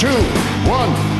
Two, one,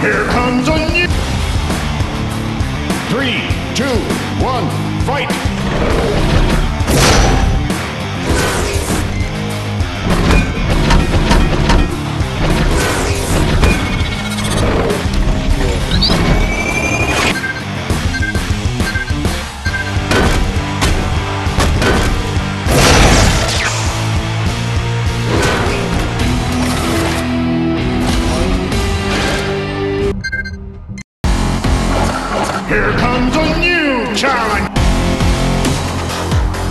Here comes a new. Three, two, one, fight!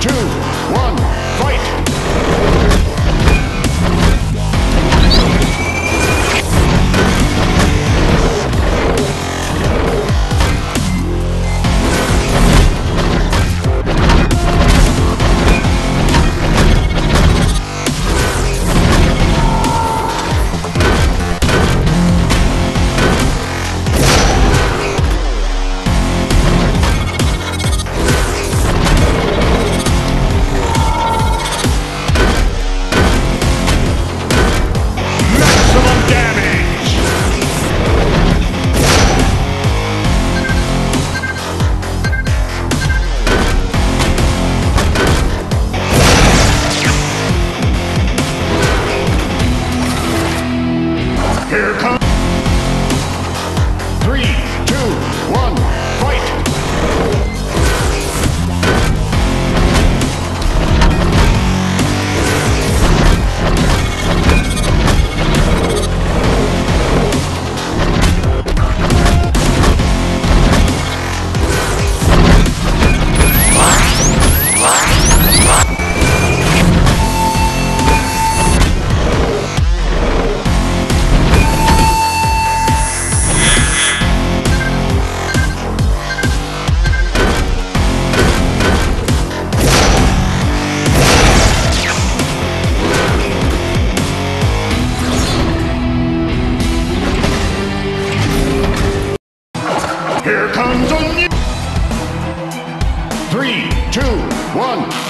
Two, one, fight! Two, one, Here comes a new. Three, two, one!